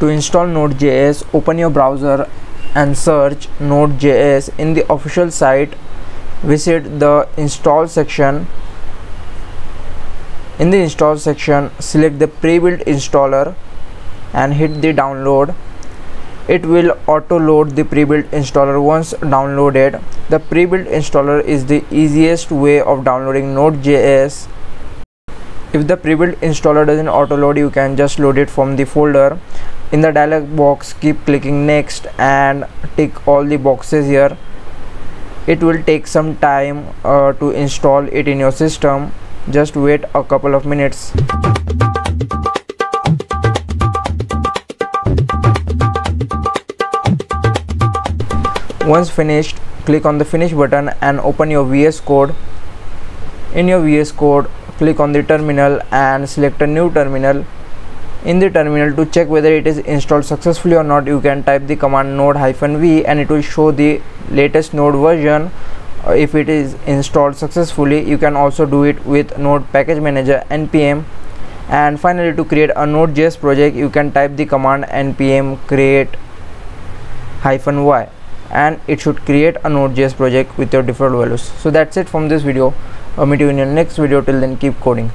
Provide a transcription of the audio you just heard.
To install Node.js, open your browser and search Node.js in the official site. Visit the install section. In the install section, select the pre-built installer and hit the download. It will auto load the pre-built installer once downloaded. The pre-built installer is the easiest way of downloading Node.js if the pre-built installer doesn't auto load you can just load it from the folder in the dialog box keep clicking next and tick all the boxes here. It will take some time uh, to install it in your system. Just wait a couple of minutes. Once finished click on the finish button and open your vs code. In your vs code click on the terminal and select a new terminal in the terminal to check whether it is installed successfully or not. You can type the command node hyphen v and it will show the latest node version. Uh, if it is installed successfully you can also do it with node package manager npm and finally to create a node.js project you can type the command npm create hyphen y. And it should create a node.js project with your default values. So that's it from this video. I'll meet you in your next video. Till then keep coding